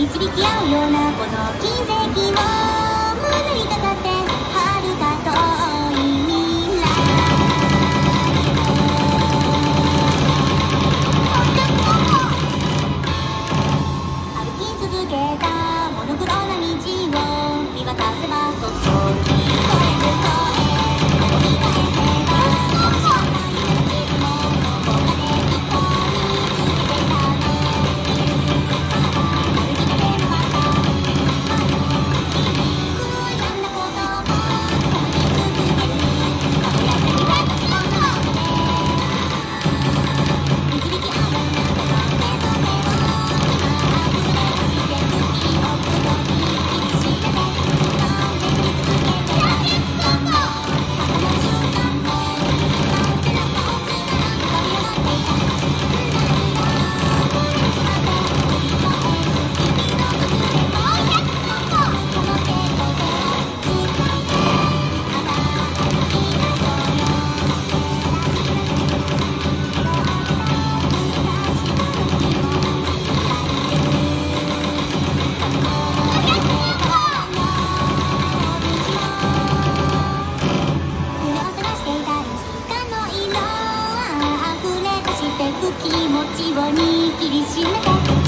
導き合うようなこの気持ちを握りしめて